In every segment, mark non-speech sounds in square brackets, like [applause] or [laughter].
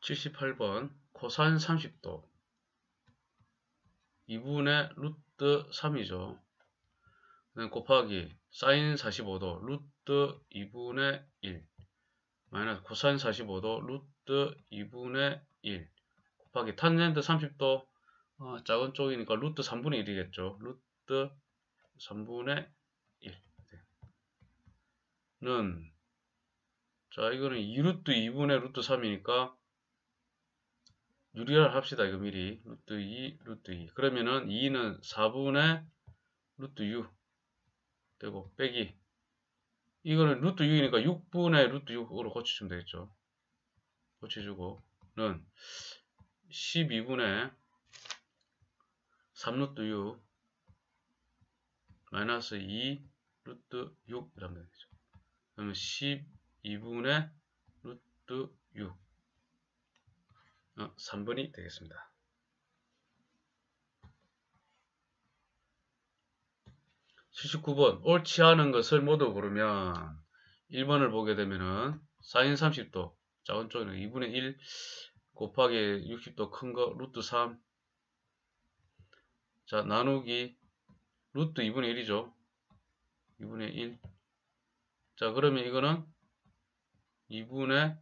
78번 코사인 30도. 2분의 루트 3이죠. 곱하기 사인 45도 루트 2분의 1 마이너스 코사인 45도 루트 2분의 1 곱하기 탄젠트 30도 어, 작은 쪽이니까 루트 3분의 1이겠죠. 루트 3분의 1는 자 이거는 2루트 2분의 루트 3이니까 유리화를 합시다 이거 미리. 루트 2 루트 2 그러면은 2는 4분의 루트 6 되고 빼기. 이거는 루트 6이니까 6분의 루트 6으로 고치시면 되겠죠. 고치주고 는 12분의 3루트 6 마이너스 2 루트 6 이라면 되겠죠. 그러면 12분의 루트 6 어, 3번이 되겠습니다. 79번 옳지 않은 것을 모두 고르면 1번을 보게 되면은 사인 30도 작은 쪽에는 2분의 1 곱하기 60도 큰 거 루트 3 자, 나누기 루트 2분의 1이죠. 2분의 1. 자, 그러면 이거는 2분의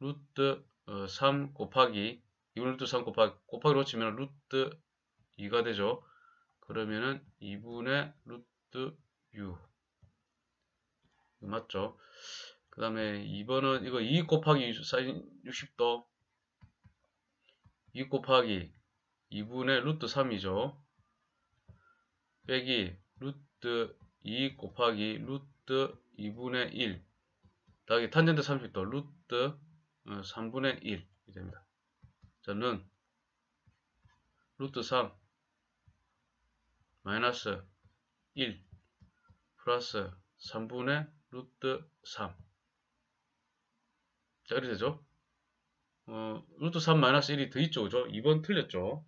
루트 어, 3 곱하기 2분의 루트 3 곱하기 곱하기로 치면 루트 2가 되죠. 그러면은 2분의 루트 6 맞죠? 그 다음에 2번은 이거 2 곱하기 사인 60도 2 곱하기 2분의 루트 3이죠. 빼기 루트 2 곱하기 루트 2분의 1 더하기 탄젠트 30도 루트 3분의 어, 1이 됩니다. 저는 루트 3 마이너스 1 플러스 3분의 루트 3 자, 이렇게 되죠? 어, 루트 3 마이너스 1이 더 있죠, 그죠? 2번 틀렸죠?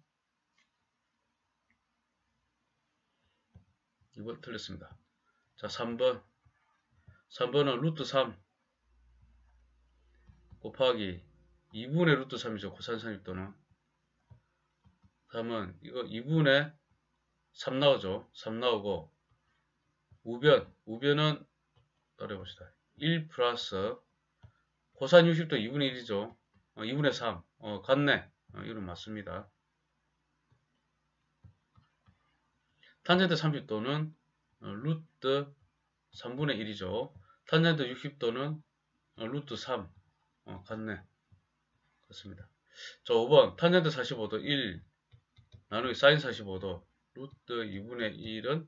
2번 틀렸습니다. 자, 3번. 3번은 루트 3 곱하기 2분의 루트 3이죠. 코사인 30도는. 다음은 이거 2분의 3 나오죠. 3 나오고 우변, 우변은 따라해봅시다. 1 플러스 코사인 60도 2분의 1이죠. 어, 2분의 3. 어, 같네. 어, 이건 맞습니다. 탄젠트 30도는 어, 루트 3분의 1이죠. 탄젠트 60도는 어, 루트 3. 어, 같네. 그렇습니다. 자, 5번. 탄젠트 45도 1 나누기 사인 45도 루트 2분의 1은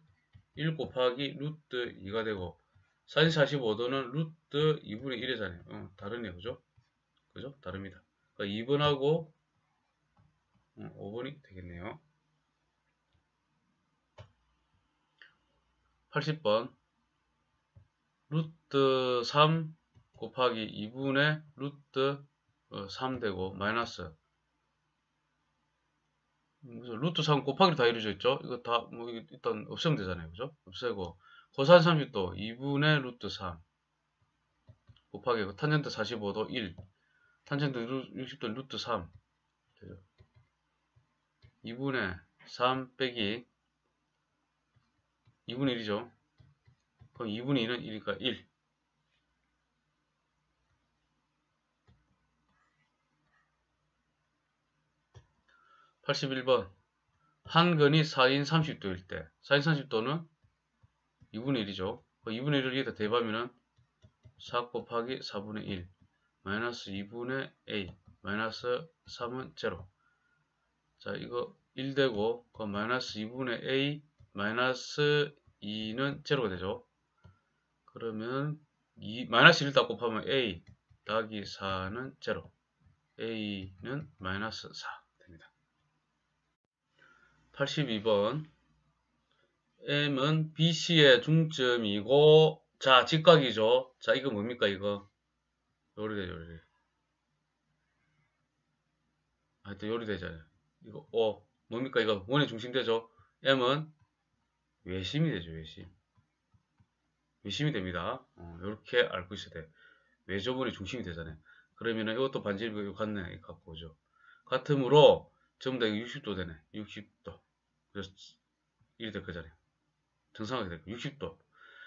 1 곱하기 루트 2가 되고 사인 45도는 루트 2분의 1이잖아요. 어, 다르네요. 그죠? 그죠? 다릅니다. 그러니까 2번하고 어, 5번이 되겠네요. 80번 루트 3 곱하기 2분의 루트 3 어, 되고 마이너스 루트 3 곱하기로 다 이루어져 있죠. 이거 다 뭐 일단 없애면 되잖아요. 그죠? 없애고 코사인 30도 2분의 루트 3 곱하기 탄젠트 45도 1 탄젠트 60도 루트 3 되죠. 2분의 3 빼기 2분의 1이죠. 그럼 2분의 2는 1이니까 1 81번. 한 근이 4인 30도일 때. 4인 30도는 2분의 1이죠. 2분의 1을 여기다 대입하면 4 곱하기 4분의 1 마이너스 2분의 a 마이너스 3은 제로. 자 이거 1 되고 그 마이너스 2분의 a 마이너스 2는 제로가 되죠. 그러면 2, 마이너스 1 다 곱하면 a 더하기 4는 제로. a는 마이너스 4 82번 M은 BC의 중점이고 자 직각이죠. 자 이거 뭡니까 이거 요리돼 요리 하여튼 요리되잖아요. 이거 O 뭡니까 이거 원의 중심 되죠. M은 외심이 되죠 외심 외심이 됩니다. 어, 이렇게 알고 있어야 돼. 외조물이 중심이 되잖아요. 그러면은 이것도 반지름이 같네. 갖고 오죠. 같으므로 전부 다 이거 60도 되네. 60도. 그래서 이리 될 거잖아요. 정상하게 될 거. 60도.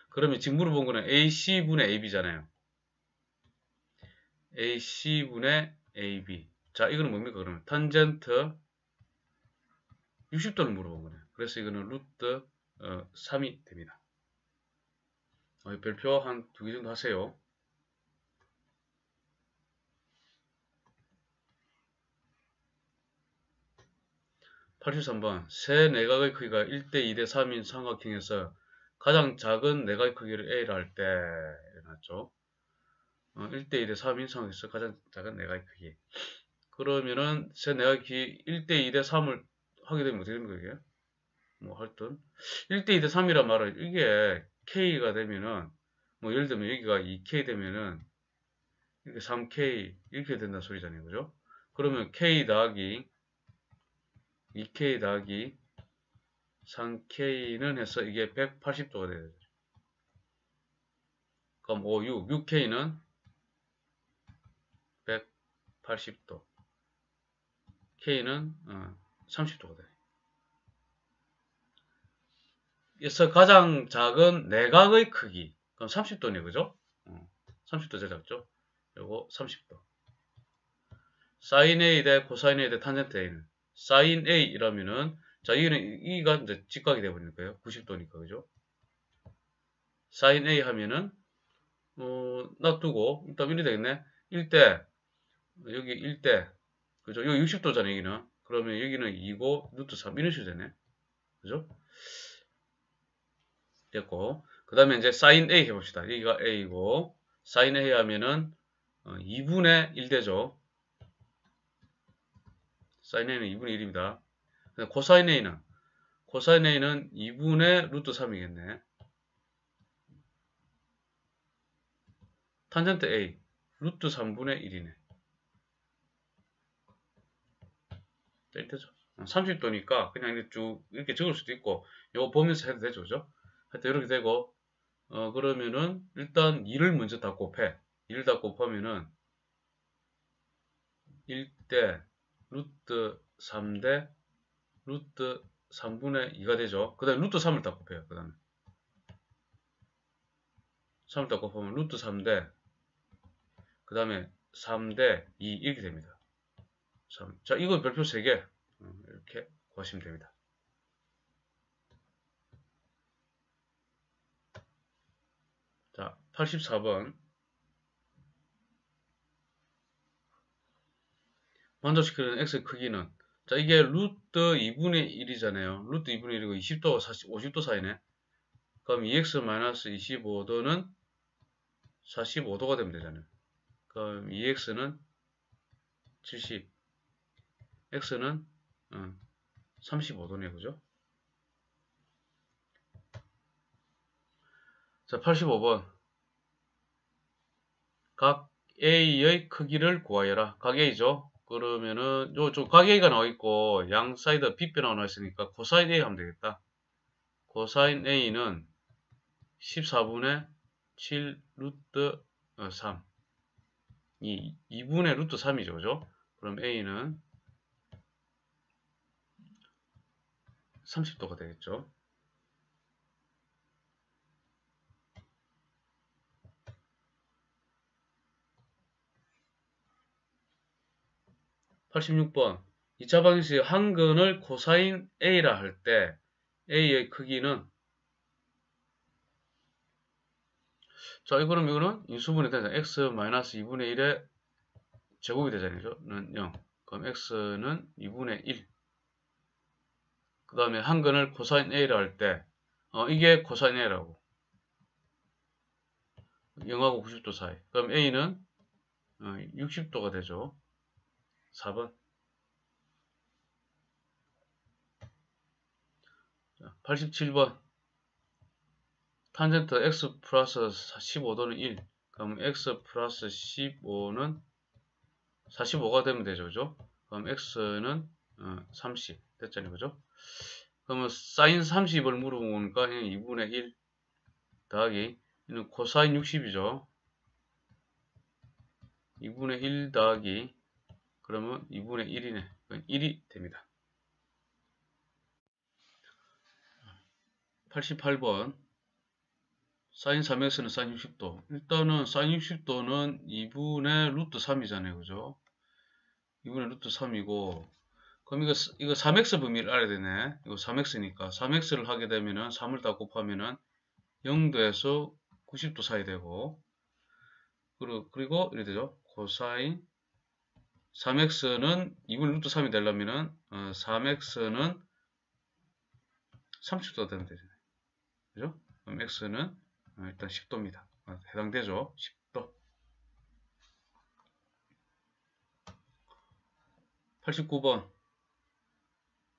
그러면 지금 물어본 거는 AC분의 AB잖아요. AC분의 AB. 자, 이거는 뭡니까? 그러면 탄젠트 60도를 물어본 거네요. 그래서 이거는 루트 어, 3이 됩니다. 어, 별표 한 두 개 정도 하세요. 83번 세 내각의 크기가 1대 2대 3인 삼각형에서 가장 작은 내각의 크기를 A라 할때 이렇죠. 어, 1대 2대 3인 삼각형에서 가장 작은 내각의 크기 그러면은 세 크기 1대 2대 3을 하게 되면 어떻게 됩니까 이게? 뭐 하여튼 1대 2대 3이란 말은 이게 K가 되면은 뭐 예를 들면 여기가 2K 되면은 이렇게 3K 이렇게 된다는 소리잖아요 그죠? 그러면 K 더하기 2K 더하기 3K는 해서 이게 180도가 돼야 되죠. 그럼 5, 6, 6K는 180도. K는 어, 30도가 돼. 그래서 가장 작은 내각의 크기. 그럼 30도네, 그죠? 어, 30도 제작죠. 요거 30도. 사인 A 대 코사인 A 대 탄젠트 A는 사인 A이라면은 자 이거는 이가 이제 직각이 되어버리는 거예요. 90도니까 그죠? 사인 A 하면은 어, 놔두고 일단 이리 되겠네. 1대 여기 1대 그죠? 여기 60도잖아요. 여기는 그러면 여기는 2고 루트 3 이런 식으로 되네. 그죠? 됐고 그 다음에 이제 사인 A 해봅시다. 여기가 A고 사인 A 하면은 어, 2분의 1 되죠. 사인 A는 2분의 1입니다. 코사인 A는 코사인 A는 2분의 루트 3이겠네. 탄젠트 A 루트 3분의 1이네. 되죠. 30도니까 그냥 이렇게 쭉 이렇게 적을 수도 있고 이거 보면서 해도 되죠. 그죠? 하여튼 이렇게 되고 어 그러면은 일단 2를 먼저 다 곱해. 2를 다 곱하면은 1대 루트 3대 루트 3분의 2가 되죠. 그 다음에 루트 3을 딱 곱해요. 그 다음에 3을 딱 곱하면 루트 3대 그 다음에 3대 2 이렇게 됩니다. 3. 자, 이거 별표 3개 어, 이렇게 구하시면 됩니다. 자, 84번 만족시키는 x의 크기는 자 이게 루트 2분의 1이잖아요. 루트 2분의 1이고 20도 40, 50도 사이네. 그럼 2x-25도는 45도가 되면 되잖아요. 그럼 2x는 70, x는 어, 35도네, 그죠? 자, 85번. 각 A의 크기를 구하여라. 각 A죠. 그러면은 요좀 가계가 나와 있고 양 사이드 빗변 나와 있으니까 코사인 A 하면 되겠다. 코사인 A는 14분의 7 루트 3. 이 2분의 루트 3이죠. 그죠? 그럼 A는 30도가 되겠죠. 86번 2차 방정식의 한근을 코사인 A라 할 때 A의 크기는 자 이거는 이거는 인수분해 되잖아요. x-2분의 1의 제곱이 되잖아요. 는 0. 그럼 x는 2분의 1. 그 다음에 한근을 코사인 A라 할 때 어, 이게 코사인 A라고 0하고 90도 사이. 그럼 A는 어, 60도가 되죠. 4번. 87번. 탄젠트 x 플러스 15도는 1 그럼 x 플러스 15는 45가 되면 되죠 그죠? 그럼 x는 30 어, 됐잖아요 그죠? 그러면 사인 30을 물어보니까 2분의 1 더하기 이는 코사인 60이죠. 2분의 1 더하기 그러면 2분의 1이네. 1이 됩니다. 88번. 사인 3x는 사인 60도. 일단은 사인 60도는 2분의 루트 3이잖아요. 그죠? 2분의 루트 3이고. 그럼 이거, 이거 3x 범위를 알아야 되네. 이거 3x니까. 3x를 하게 되면은 3을 다 곱하면은 0도에서 90도 사이 되고. 그리고, 그리고 이렇게 되죠? 코사인 3x는 2분의 루트 3이 되려면은 어, 3x는 30도가 되면 되죠 그죠? 그럼 x는 어, 일단 10도입니다. 어, 해당되죠? 10도. 89번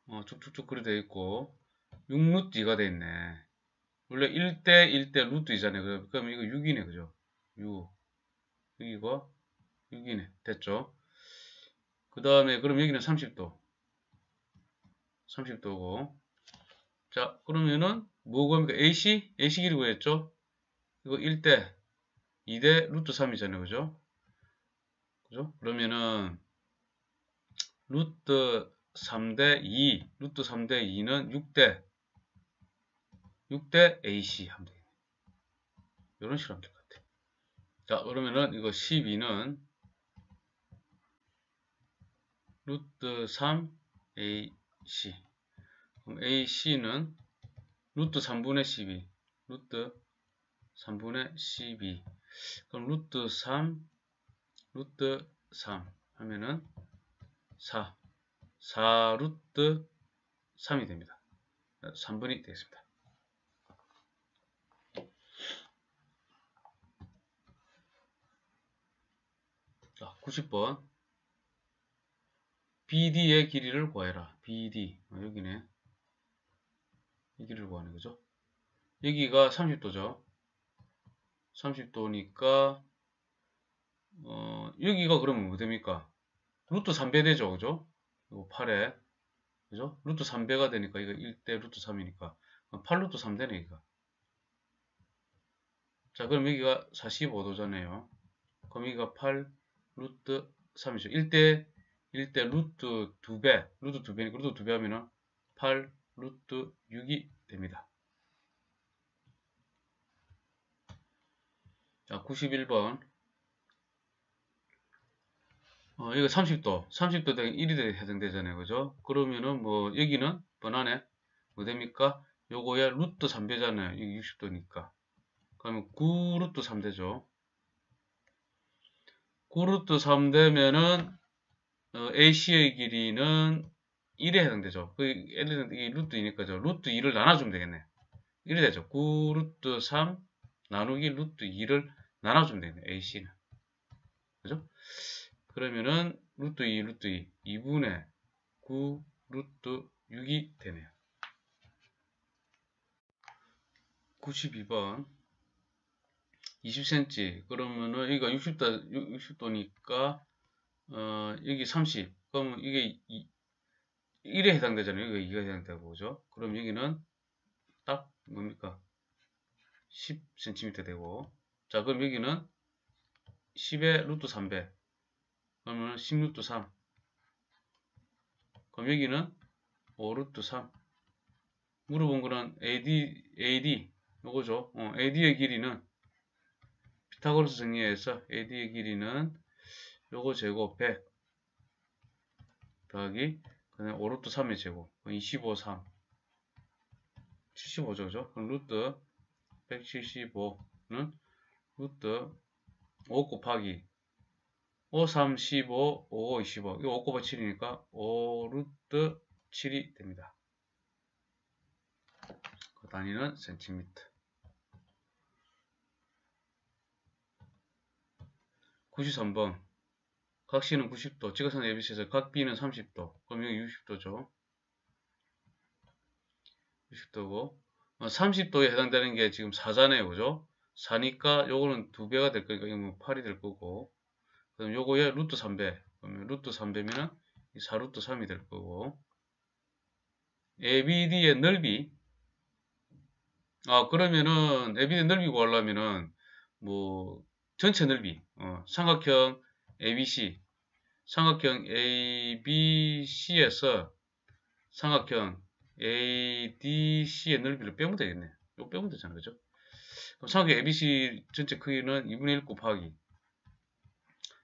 어, 쭉쭉쭉 되어 있고 6루트 2가 되어 있네. 원래 1대 1대 루트 2잖아요. 그럼 이거 6이네. 그죠? 6. 6이고 6이네. 됐죠? 그 다음에 그럼 여기는 30도. 30도고 자 그러면은 뭐 구합니까? AC? AC 길이 구했죠? 이거 1대 2대 루트 3이잖아요. 그죠? 그죠? 그러면은 루트 3대 2 루트 3대 2는 6대 6대 AC 하면 되겠네. 이런 식으로 하면 될 것 같아. 자 그러면은 이거 12는 루트 3 AC 그럼 AC는 루트 3분의 12 루트 3분의 12 그럼 루트 3 루트 3 하면은 4 4 루트 3이 됩니다. 3분이 되겠습니다. 자 90번 BD의 길이를 구해라 BD 어, 여기네 여기를 구하는 거죠. 여기가 30도죠. 30도니까 어, 여기가 그러면 뭐 됩니까? 루트 3배 되죠. 그죠? 이거 8에 그죠? 루트 3배가 되니까 이거 1대 루트 3이니까 8루트 3 되네 이거. 자 그럼 여기가 45도잖아요. 그럼 여기가 8 루트 3이죠. 1대 1 대 루트 2배 루트 2배니까 루트 2배 하면은 8 루트 6이 됩니다. 자, 91번. 어, 이거 30도. 30도 되면 1이 해당되잖아요. 그죠? 그러면은 뭐, 여기는 번안에 뭐 됩니까? 요거야 루트 3배잖아요. 여기 60도니까. 그러면 9 루트 3되죠. 9 루트 3되면은, 어, AC의 길이는 1에 해당되죠. 그 예를 들어 이 루트 2니까죠. 루트 2를 나눠주면 되겠네. 1이 되죠. 9 루트 3 나누기 루트 2를 나눠주면 되겠네. AC는. 그죠? 그러면은 루트 2 루트 2 2분의 9 루트 6이 되네요. 92번 20cm 그러면은 여기가 60도 60도니까 어 여기 30 그러면 이게 1에 해당되잖아요. 이거 2가 해당되고, 그죠? 그럼 여기는 딱 뭡니까? 10cm 되고, 자, 그럼 여기는 10의 루트 3배. 그러면 10루트 3. 그럼 여기는 5루트 3. 물어본 거는 AD, AD, 요거죠. 어, AD의 길이는, 피타고라스 정리해서 AD의 길이는 요거 제곱 100 더하기 그다음에 5루트 3의 제곱. 25, 3 75죠 그죠? 그럼 루트 175는 루트 5 곱하기 5, 3, 15, 5, 25 이거 5 곱하기 7이니까 5 루트 7이 됩니다. 그 단위는 센티미터. 93번 각 C는 90도, 지각선 ABC에서 각 B는 30도. 그럼 여기 60도죠. 60도고 30도에 해당되는 게 지금 4잖아요. 그죠? 4니까 요거는 2배가 될 거니까 이건 8이 될 거고 그럼 요거에 루트 3배 그러면 루트 3배면은 4루트 3이 될 거고 ABD의 넓이 아 그러면은 ABD 넓이 구하려면은 뭐 전체 넓이 어, 삼각형 ABC 삼각형 ABC에서 삼각형 ADC의 넓이를 빼면 되겠네. 이거 빼면 되잖아. 그죠? 그럼 삼각형 ABC 전체 크기는 2분의 1 곱하기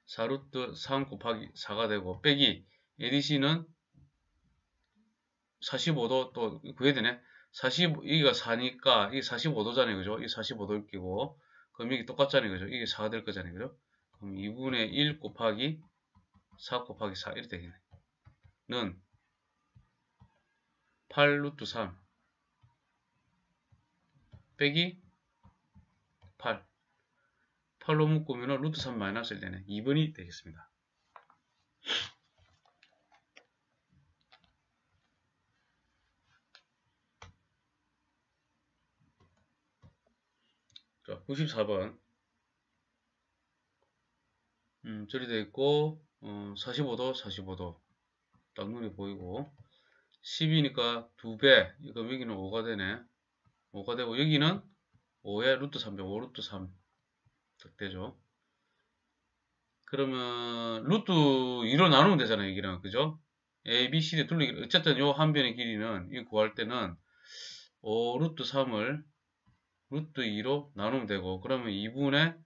4루트 3 곱하기 4가 되고 빼기 ADC는 45도 또 구해야 되네. 40, 여기가 4니까 이게 45도잖아요. 그죠? 이게 45도일 끼고 그럼 여기 똑같잖아요. 그죠? 이게 4가 될 거잖아요. 그죠? 그럼 2분의 1 곱하기 4 곱하기 4 이렇게 되겠네. 는 8 루트 3 빼기 8 8로 묶으면 루트 3 마이너스 1 되네. 2번이 되겠습니다. 자, 94번. 음, 저리 되어 있고, 어, 45도, 45도. 딱 눈에 보이고. 10이니까 2배. 그러 여기는 5가 되네. 5가 되고, 여기는 5에 루트 3배, 5 루트 3. 딱 되죠. 그러면, 루트 2로 나누면 되잖아요, 여기는. 그죠? A, B, C를 둘리기. 어쨌든 요 한 변의 길이는, 이 구할 때는 5 루트 3을 루트 2로 나누면 되고 그러면 2분의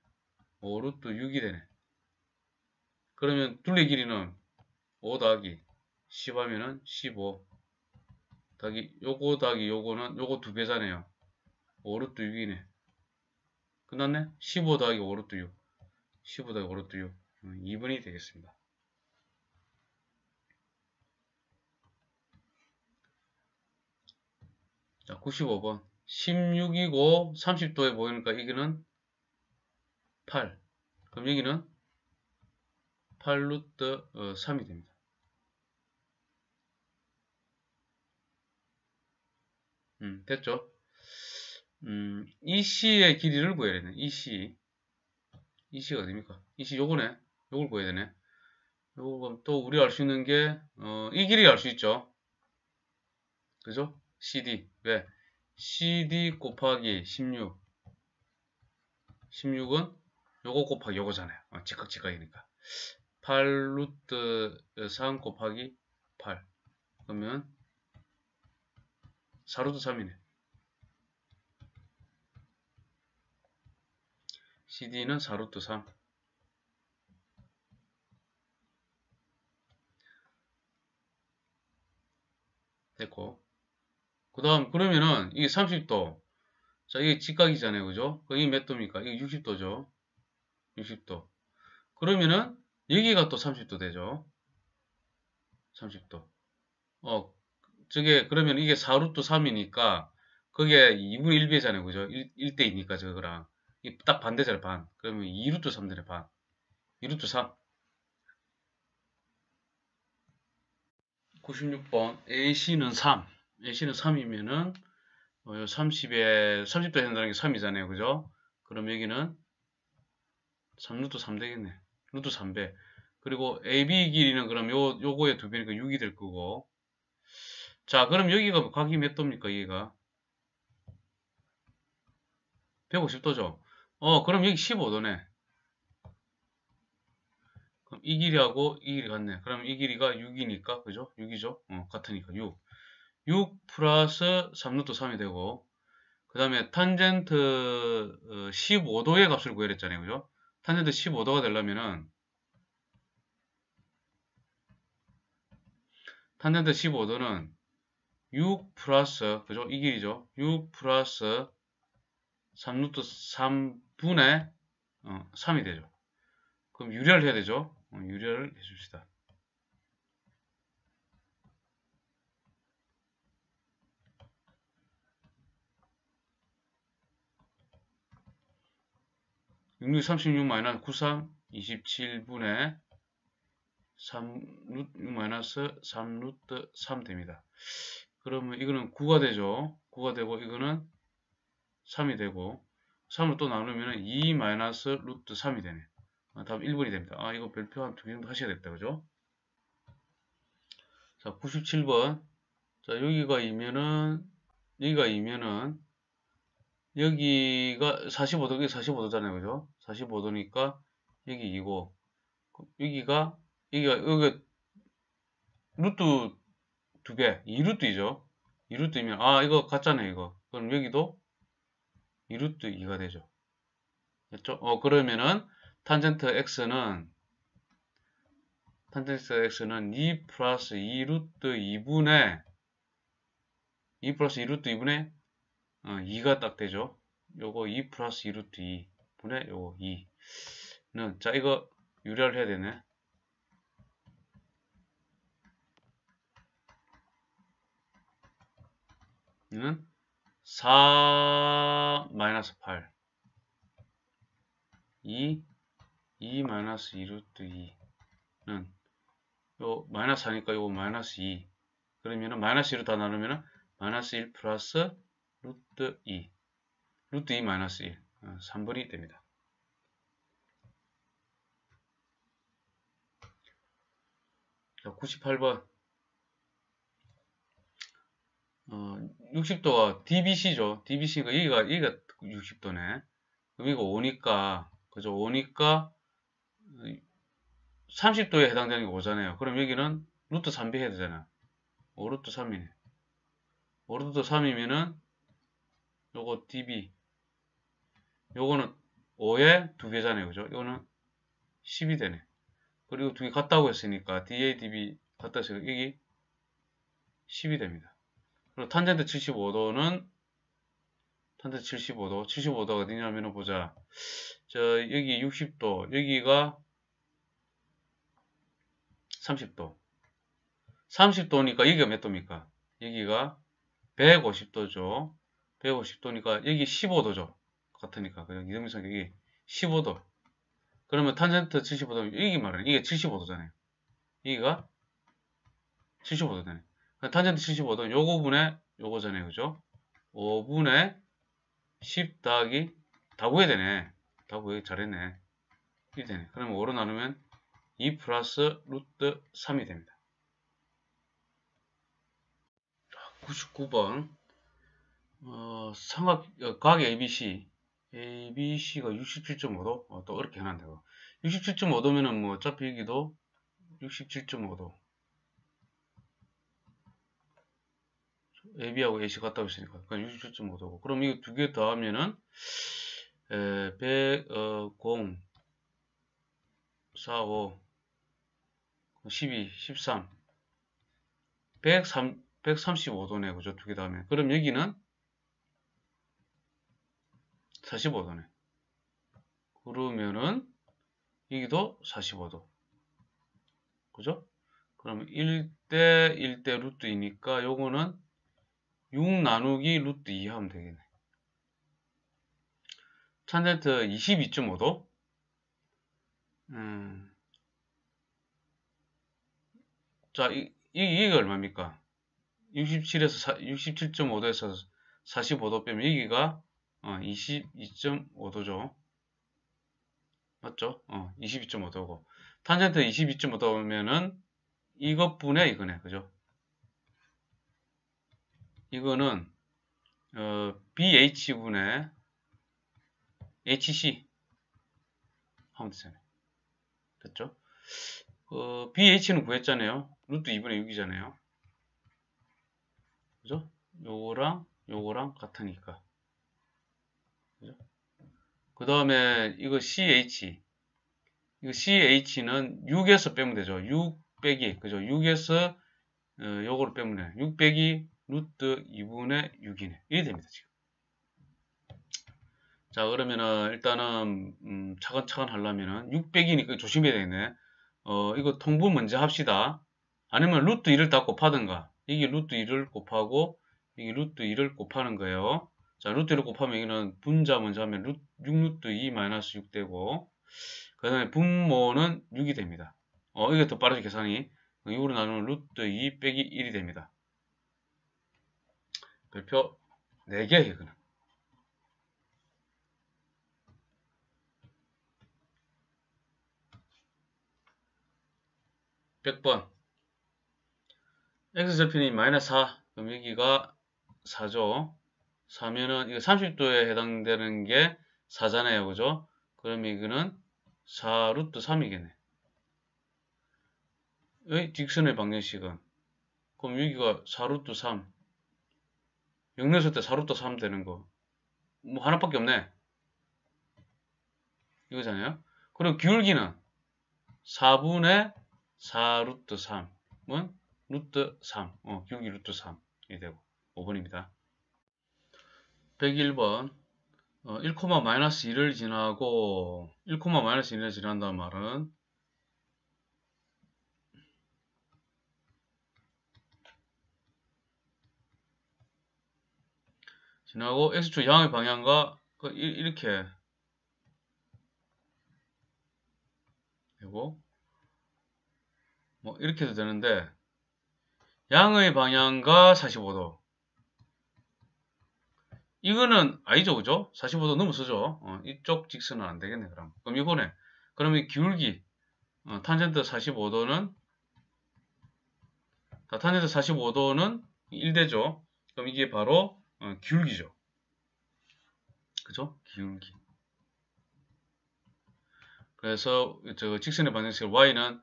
5 루트 6이 되네. 그러면 둘레 길이는 5 더하기 10 하면은 15 더하기 요거 더하기 요거는 요거 두 배잖아요. 5 루트 6이네. 끝났네? 15 더하기 5 루트 6 15 더하기 5 루트 6 2분이 되겠습니다. 자 95번 16이고 30도에 보이니까 여기는 8 그럼 여기는 8 루트 3이 어, 됩니다. 음, 됐죠? 음, EC의 길이를 구해야 되네. EC. EC가 어딥니까? EC 요거네. 요걸 구해야 되네. 요거 또 우리 알 수 있는 게, 어, 이 길이 알 수 있죠? 그죠? CD. 왜? CD 곱하기 16 16은 요거 곱하기 요거잖아요 어, 직각 직각이니까 8 루트 3 곱하기 8 그러면 4 루트 3이네. CD는 4 루트 3 됐고. 그 다음 그러면은 이게 30도. 자 이게 직각이잖아요. 그죠? 이게 몇 도입니까? 이게 60도죠. 60도. 그러면은 여기가 또 30도 되죠. 30도. 어 저게 그러면 이게 4루트 3이니까 그게 2분의 1배잖아요. 그죠? 1, 대이니까 저거랑. 딱 반대잖아요 반. 그러면 2루트 3 되네 반. 2루트 3 96번 AC는 3 AC는 3이면은 어, 30에 30도 된다는 게 3이잖아요. 그죠? 그럼 여기는 3루트 3 되겠네. 루트 3배. 그리고 AB 길이는 그럼 요, 요거의 두 배니까 6이 될 거고. 자, 그럼 여기가 각이 몇 도입니까, 여기가? 150도죠? 어, 그럼 여기 15도네. 그럼 이 길이하고 이 길이 같네. 그럼 이 길이가 6이니까, 그죠? 6이죠? 어, 같으니까 6. 6 플러스 3루트 3이 되고 그 다음에 탄젠트 15도의 어, 값을 구해냈잖아요. 그죠? 탄젠트 15도가 되려면은 탄젠트 15도는 6 플러스 그죠? 이 길이죠. 6 플러스 3루트 3분의 어, 3이 되죠. 그럼 유리를 해야 되죠. 어, 유리를 해줍시다. 6636 마이너스 93 27분의 3 루트 마이너스 3 루트 3 됩니다. 그러면 이거는 9가 되죠. 9가 되고 이거는 3이 되고 3을 또 나누면 2 마이너스 루트 3이 되네. 아, 답 1번이 됩니다. 아 이거 별표 한 두 개 정도 하셔야겠다. 그죠? 자 97번 자 여기가 이면은 여기가 이면은 여기가 45도, 여기 45도잖아요. 그죠? 45도니까 여기 2고, 여기가 여기가 여기 루트 두 개, 2루트이죠. 2루트이면 아 이거 같잖아요 이거. 그럼 여기도 2루트 2가 되죠. 됐죠? 어 그러면은 탄젠트 x는 탄젠트 x는 2 플러스 2루트 2분의 2 플러스 2루트 2분의 어, 2가 딱 되죠. 요거 2 플러스 2루트 2 분의 요거 2는 자 이거 유리화를 해야 되네. 는 4 마이너스 8 2 2 마이너스 2루트 2는 요 마이너스 하니까 요거 마이너스 2 그러면은 마이너스 2로 다 나누면은 마이너스 1 플러스 루트 2 루트 2 마이너스 1 어, 3분이 됩니다. 자 98번 어, 60도가 DBC죠. DBC가 여기가 여기가 60도네. 그럼 이거 5니까 그죠? 5니까 30도에 해당되는 게 5잖아요. 그럼 여기는 루트 3b 해야 되잖아. 5루트 3이네. 5루트 3이면은 요거 DB 요거는 5에 두 개잖아요. 그죠? 이거는 10이 되네. 그리고 두 개 같다고 했으니까 DA, DB 같다 했으니까 여기 10이 됩니다. 그리고 탄젠트 75도는 탄젠트 75도 75도가 어디냐면 보자 저 여기 60도 여기가 30도 30도니까 여기가 몇 도입니까 여기가 150도죠 150도니까 여기 15도죠 같으니까 그냥 이등비상 여기 15도 그러면 탄젠트 75도 여기 말하는 이게 75도잖아요 여기가 75도 되네 탄젠트 75도 요거분에 요거잖아요. 그죠? 5분의 10 더하기 다 구해야 되네. 다 구해 잘했네. 이 되네. 그러면 5로 나누면 2 플러스 루트 3이 됩니다. 99번 어, 삼각 어, 각 ABC ABC가 67.5도? 어, 또 어렵게 해놨는데 67.5도면은 뭐 어차피 여기도 67.5도. AB하고 AC 같다고 했으니까. 그러니까 67.5도고. 그럼 이거 두 개 더하면은 에, 100, 어, 0 4, 5 12, 13 103, 135도네. 그죠? 두개 더하면. 그럼 여기는 45도네 그러면은 여기도 45도 그죠? 그러면 1대 1대 루트이니까 요거는 6 나누기 루트 2 하면 되겠네. 탄젠트 22.5도. 음. 자, 이, 이, 이게 얼마입니까? 67에서 67.5도에서 45도 빼면 여기가 어, 22.5도죠. 맞죠? 어, 22.5도고. 탄젠트 22.5도면은 이것분의 이거네. 그죠? 이거는 어, BH분의 HC 하면 되잖아요. 됐죠? 어, BH는 구했잖아요. 루트 2분의 6이잖아요. 그죠? 요거랑 요거랑 같으니까. 그 다음에 이거 CH. 이거 CH는 6에서 빼면 되죠. 6 빼기. 그죠? 6에서 어, 요거를 빼면 돼. 6 빼기 루트 2분의 6이네. 이게 됩니다, 지금. 자, 그러면은, 일단은, 음, 차근차근 하려면은, 600이니까 조심해야 되겠네. 어, 이거 통분 먼저 합시다. 아니면 루트 2를 다 곱하든가. 이게 루트 2를 곱하고, 이게 루트 2를 곱하는 거예요. 자, 루트 2를 곱하면 여기는 분자 먼저 하면 루트, 6루트 2 마이너스 6 되고, 그 다음에 분모는 6이 됩니다. 어, 이게 더 빠르죠, 계산이. 6으로 나누면 루트 2 빼기 1이 됩니다. 별표 4개 이거는. (100번) x절편이 마이너스 4 그럼 여기가 4죠 4면은 이거 30도에 해당되는 게 4잖아요. 그죠? 그럼 이거는 4 루트 3이겠네. 딕슨의 방정식은 그럼 여기가 4 루트 3 0냈을 때 4 루트 3 되는 거. 뭐 하나밖에 없네. 이거잖아요. 그리고 기울기는 4분의 4 루트 3은 루트 3 어, 기울기 루트 3이 되고 5번입니다 101번 어, 1, 마이너스 2를 지나고 1, 마이너스 2를 지난다는 말은 지나고 x축 양의 방향과 그 이렇게. 되고 뭐 이렇게 도 되는데 양의 방향과 45도 이거는 아니죠 그죠 45도 넘어서죠 어, 이쪽 직선은 안 되겠네 그럼 그럼 이번에 그럼 이 기울기 어, 탄젠트 45도는 탄젠트 45도는 1대죠 그럼 이게 바로 어, 기울기죠. 그죠? 기울기. 그래서 저 직선의 방정식 y는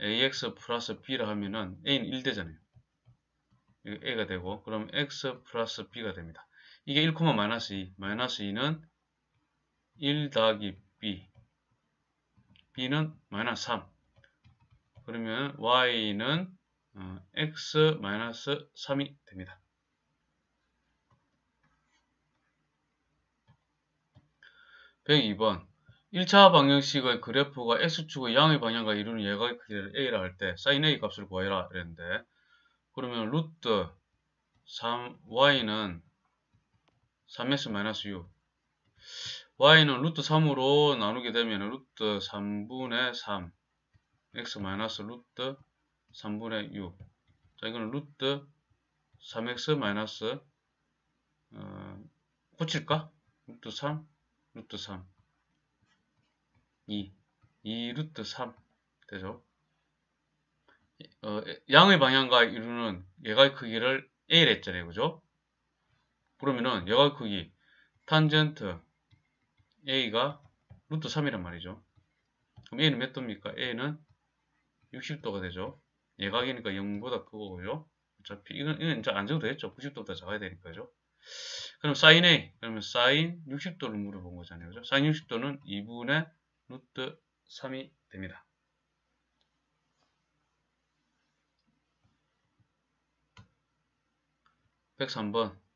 ax 플러스 b라 하면은 a는 1되잖아요. a가 되고 그럼 x 플러스 b가 됩니다. 이게 1, 마이너스 2. 마이너스 2는 1 더하기 b. b는 마이너스 3. 그러면 y는 어, x 마이너스 3이 됩니다. 102번 1차 방정식의 그래프가 X축의 양의 방향과 이루는 예각의 크기를 A라 할 때 sin A 값을 구하라 이랬는데 그러면 루트 3Y는 3S-6 Y는 루트 3으로 나누게 되면 루트 3분의 3 X 루트 3분의 6 자, 이거는 루트 3X 마이너스 어, 고칠까? 루트 3 루트 3 2 2 루트 3 되죠? 어, 양의 방향과 이루는 예각의 크기를 A를 했잖아요. 그죠 그러면은 예각의 크기 탄젠트 A가 루트 3이란 말이죠. 그럼 A는 몇 도입니까? A는 60도가 되죠. 예각이니까 0보다 크고요. 어차피 이건, 이건 이제 안 적어도 되겠죠. 90도보다 작아야 되니까요. 그럼 사인 A 그러면 사인 60도를 물어본 거잖아요. 그죠? 사인 60도는 2분의 루트 3이 됩니다. (103번)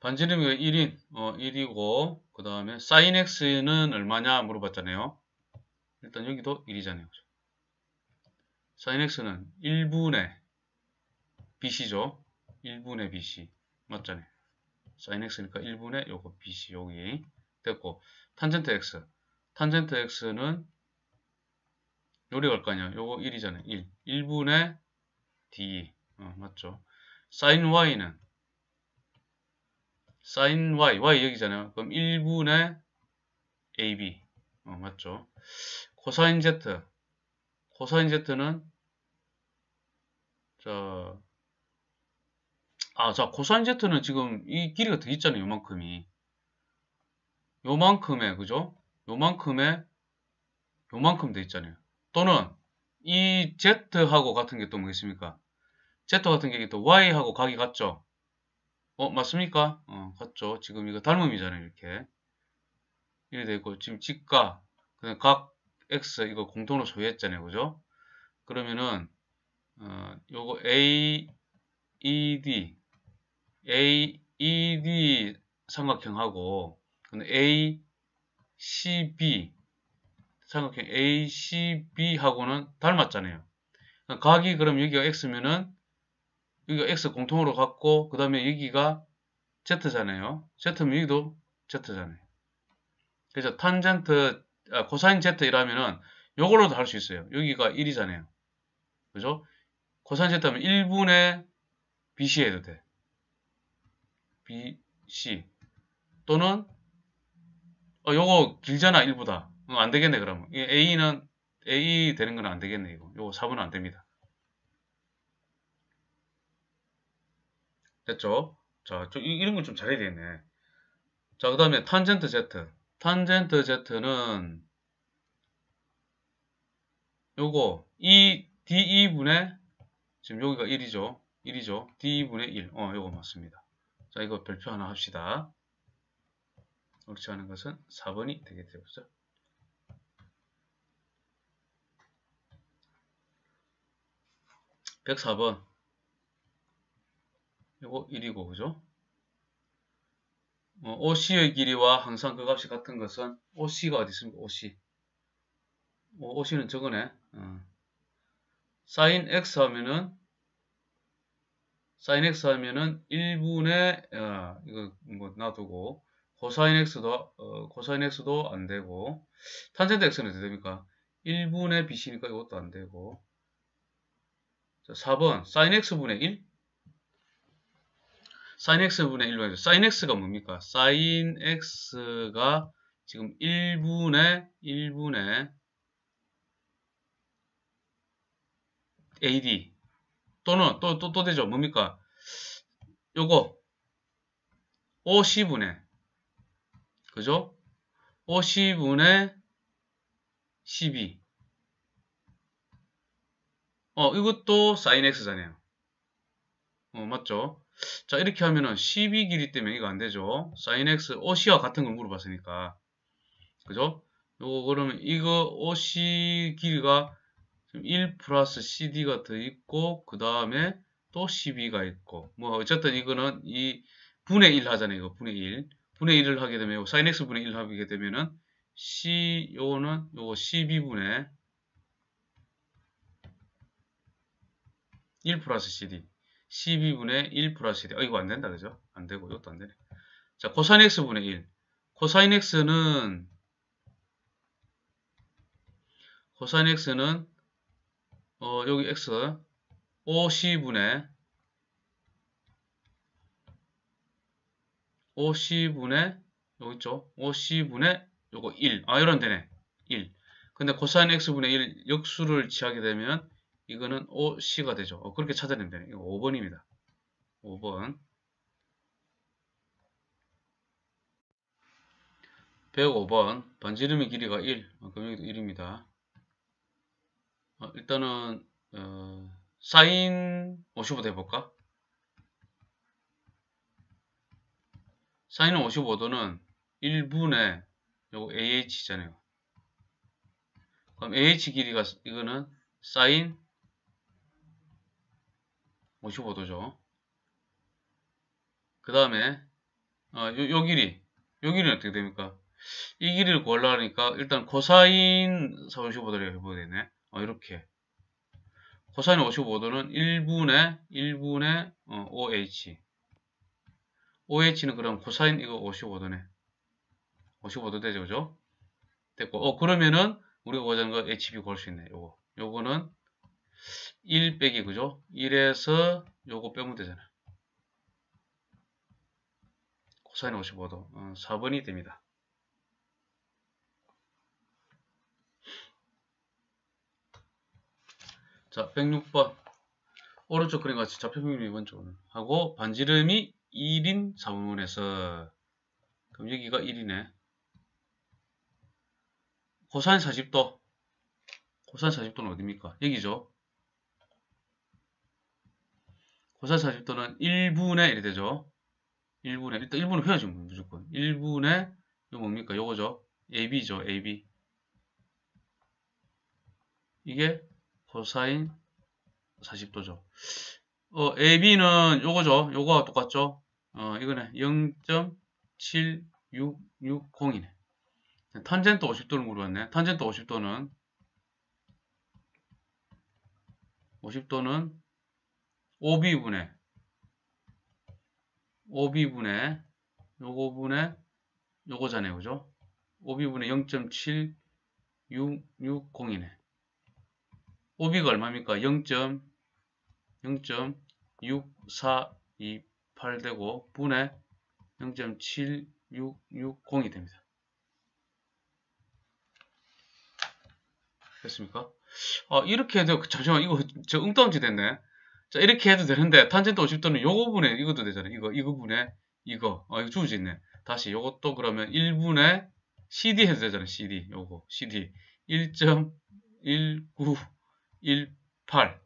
반지름이 1인 어 1이고 그 다음에 사인 x는 얼마냐 물어봤잖아요. 일단 여기도 1이잖아요. 사인 x는 1분의 bc죠. 1분의 bc. 맞잖아요. sin x니까 1분의 요거 bc 여기 됐고 탄젠트 x 탄젠트 x는 요리 갈거 아니야 요거 1이잖아요. 1 1분의 d 어, 맞죠. sin y는 sin y y 여기잖아요 그럼 1분의 ab 어, 맞죠 코사인 z 코사인 z는 자 아, 자, 코사인 Z는 지금 이 길이가 더 있잖아요. 요만큼이. 요만큼에, 그죠? 요만큼에, 요만큼 돼 있잖아요. 또는 이 Z하고 같은 게 또 뭐겠습니까? Z 같은 게 또 Y하고 각이 같죠? 어, 맞습니까? 어, 같죠? 지금 이거 닮음이잖아요. 이렇게. 이렇게 돼 있고, 지금 직각, 각 X 이거 공통으로 소유했잖아요. 그죠? 그러면은, 어, 요거 A, ED, AED 삼각형하고 ACB 삼각형 ACB하고는 닮았잖아요. 각이 그럼 여기가 X면은 여기가 X 공통으로 갖고 그 다음에 여기가 Z잖아요. Z면 여기도 Z잖아요. 그래서 탄젠트 아, 코사인 Z 이라면은 요걸로도 할 수 있어요. 여기가 1이잖아요. 그죠? 코사인 Z하면 1분의 BC 해도 돼. BC 또는 어, 요거 길잖아 1보다 어, 안 되겠네 그러면 A는 A 되는 건 안 되겠네 이거 요거 4분은 안 됩니다 됐죠 자 이런 건좀 잘해야 되겠네 자 그 다음에 탄젠트 Z 탄젠트 Z는 요거 이 D2분의 지금 여기가 1이죠. 1이죠. D2분의 1. 어, 이거 맞습니다. 자, 이거 별표 하나 합시다. 옳지 않은 것은 4번이 되겠죠. 그죠? 104번. 이거 1이고, 그죠? 어, OC의 길이와 항상 그 값이 같은 것은 OC가 어디 있습니까? OC. 어, OC는 저거네. 어. sin x 하면은 sin x 하면은 1분의 어, 이거 뭐 놔두고 코사인 x도 어, 코사인 x도 안 되고 탄젠트 x는 어떻게 됩니까? 1분의 bc니까 이것도 안 되고 자, 4번 sin x분의 1 sin x분의 1로 해서 sin x가 뭡니까? sin x가 지금 1분의 1분의 AD 또는 또 또 또 되죠. 뭡니까? 요거 OC분의 그죠? OC분의 12 어, 이것도 sin x잖아요. 어, 맞죠? 자, 이렇게 하면은 12 길이 때문에 이거 안 되죠. sin x, OC와 같은 걸 물어봤으니까. 그죠? 요거 그러면 이거 OC 길이가 1 플러스 CD가 더 있고, 그 다음에 또 12가 있고, 뭐, 어쨌든 이거는 이 분의 1 하잖아요. 이거 분의 1. 분의 1을 하게 되면, sin x 분의 1 하게 되면은, C, 요거는 요거 12분의 1 플러스 CD. 12분의 1 플러스 CD. 어, 이거 안 된다, 그죠? 안 되고, 이것도 안 되네. 자, 코사인 X분의 1. 코사인 X는, 코사인 X는, 어, 여기 X, OC분의, OC분의, 여기 있죠? OC분의, 요거 1. 아, 이런 되네. 1. 근데 코사인 X분의 1 역수를 취하게 되면, 이거는 OC가 되죠. 어, 그렇게 찾아내면 되네. 이거 5번입니다. 5번. 105번. 반지름의 길이가 1. 어, 그럼 여기도 1입니다. 어, 일단은, 어, 사인 55도 해볼까? 사인 55도는 1분의 요거 AH잖아요. 그럼 AH 길이가 이거는 사인 55도죠. 그 다음에 어, 요, 요, 길이 요 길이는 어떻게 됩니까? 이 길이를 구하려니까 일단 코사인 45도를 해보겠네. 어, 이렇게 코사인 55도는 1분의 1분의 어, OH OH는 그럼 코사인 이거 55도네. 55도 되죠, 그죠? 됐고, 어, 그러면은 우리가 보자는 거 HB 구할 수 있네. 요거. 요거는 1 빼기 그죠? 1에서 요거 빼면 되잖아. 코사인 55도. 어, 4번이 됩니다. 자, 106번. 오른쪽 그림 같이 좌표평균 이번 쪽은 하고 반지름이 1인 4분문에서 그럼 여기가 1이네. 코사인 40도. 코사인 40도는 어디입니까? 여기죠. 코사인 40도는 1분의 1이 되죠. 1분의 일단 1분은 해야지 무조건. 1분의 이거 뭡니까? 요거죠. AB죠. AB. 이게 코사인 40도죠. 어, AB는 요거죠. 요거와 똑같죠. 어, 이거네. 0.7660이네. 탄젠트 50도를 물어봤네. 탄젠트 50도는 50도는 5B분의 5B분의 요거 분의 요거잖아요. 그죠? 5B분의 0.7660이네. 5B가 얼마입니까? 0. 0.6428 되고 분의 0.7660이 됩니다. 됐습니까? 어, 이렇게 해도 잠시만 이거 저 엉뚱한지 됐네. 자 이렇게 해도 되는데 탄젠트 50도는 요거 분에 이것도 되잖아요. 이거 이거 분에 이거 어 이거 주어져 있네. 다시 요것도 그러면 1분의 CD 해도 되잖아요. CD 요거 CD 1.1918 8.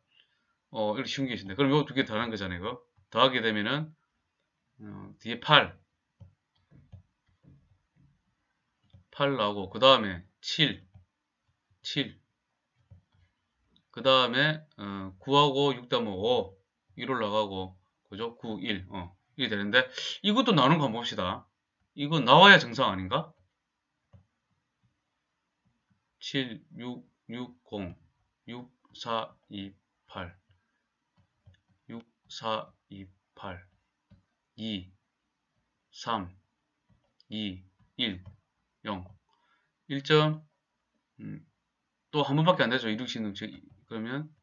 어, 이렇게 쉬운 게 있습니다. 그럼 요두개 더한 거잖아요, 이거. 더하게 되면은, 어, 뒤에 8. 8 나오고, 그 다음에 7. 7. 그 다음에, 어, 9하고 6 더하면 5. 1 올라가고, 그죠? 9, 1. 어, 이게 되는데, 이것도 나오는 거 봅시다. 이거 나와야 정상 아닌가? 7, 6, 6, 0, 6, 4, 2, 8, 6, 4, 2, 8, 2, 3, 2, 1, 0. 1점, 음, 또 한 번밖에 안 되죠. 능치. 그러면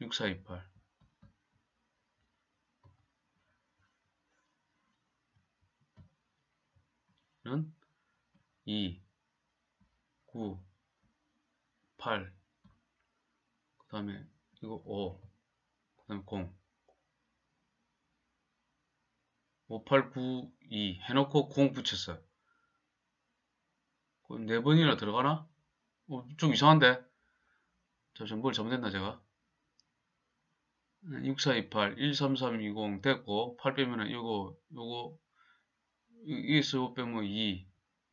6, 4, 2, 8. 는 2, 9, 8, 그 다음에 이거 5, 그 다음에 0, 5, 8, 9, 2 해놓고 0 붙였어요. 네 번이나 들어가나? 어, 좀 이상한데? 잠시만 뭘 잘못했나 제가? 6428, 13320 됐고 8 빼면은 이거 요거 2에서 5 빼면 2.